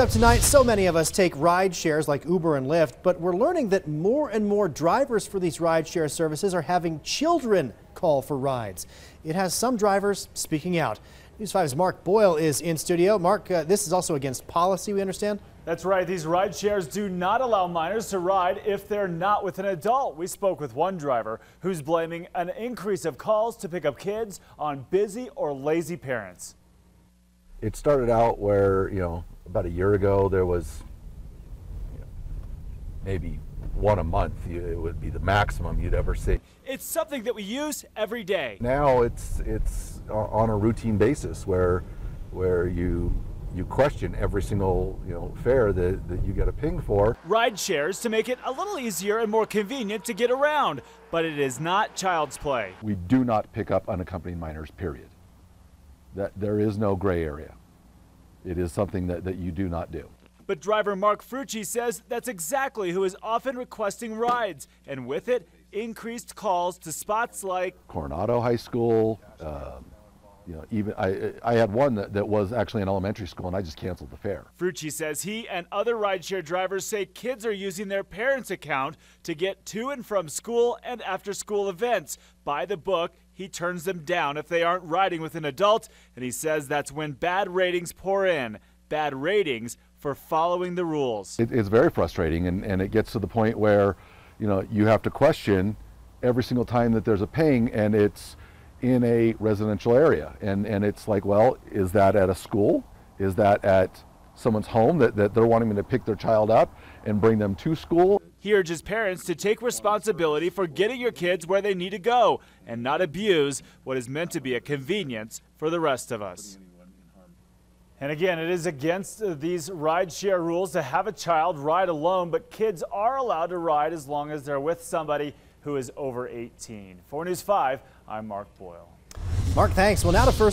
up tonight, so many of us take ride shares like Uber and Lyft, but we're learning that more and more drivers for these ride share services are having children call for rides. It has some drivers speaking out. News 5's Mark Boyle is in studio. Mark, uh, this is also against policy, we understand? That's right. These ride shares do not allow minors to ride if they're not with an adult. We spoke with one driver who's blaming an increase of calls to pick up kids on busy or lazy parents. It started out where, you know, about a year ago, there was you know, maybe one a month. It would be the maximum you'd ever see. It's something that we use every day. Now it's it's on a routine basis where where you you question every single you know fare that, that you get a ping for. Ride shares to make it a little easier and more convenient to get around, but it is not child's play. We do not pick up unaccompanied minors, period. That there is no gray area it is something that, that you do not do. But driver Mark Frucci says that's exactly who is often requesting rides, and with it, increased calls to spots like Coronado High School. Um, you know, even I, I had one that, that was actually an elementary school, and I just canceled the fare. Frucci says he and other rideshare drivers say kids are using their parents' account to get to and from school and after school events. By the book, he turns them down if they aren't riding with an adult, and he says that's when bad ratings pour in. Bad ratings for following the rules. It, it's very frustrating, and, and it gets to the point where, you know, you have to question every single time that there's a ping, and it's in a residential area. And, and it's like, well, is that at a school? Is that at someone's home that, that they're wanting me to pick their child up and bring them to school? He urges parents to take responsibility for getting your kids where they need to go and not abuse what is meant to be a convenience for the rest of us. And again, it is against uh, these rideshare rules to have a child ride alone, but kids are allowed to ride as long as they're with somebody who is over 18. For News 5, I'm Mark Boyle. Mark, thanks. Well, now to first.